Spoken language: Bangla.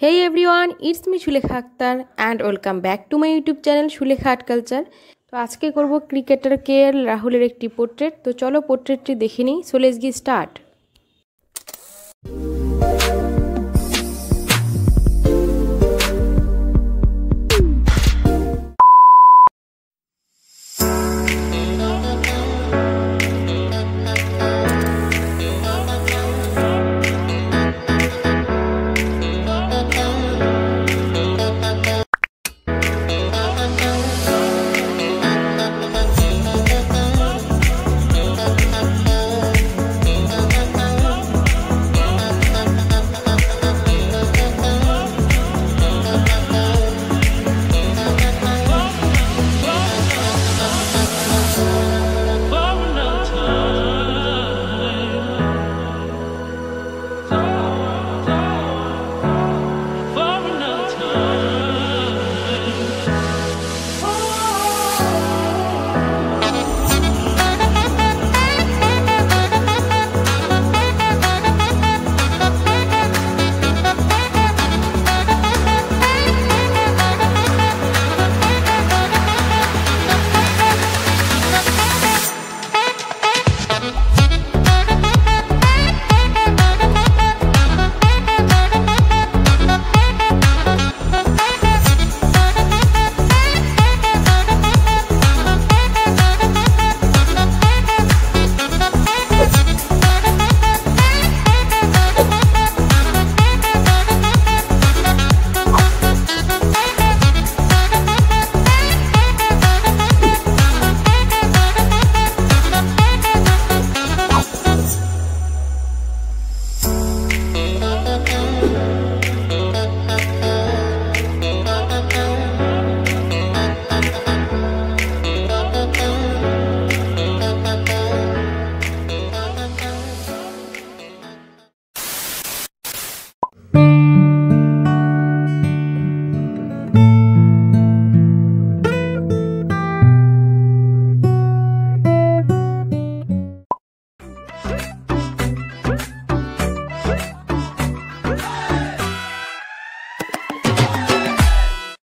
hey everyone, it's me Sulekha Akhtar and welcome back to my YouTube channel Sulekha art culture তো আজকে করব ক্রিকেটার কে এল রাহুলের একটি পোর্ট্রেট তো চলো পোর্ট্রেটটি দেখে নিই সো লেটস গি স্টার্ট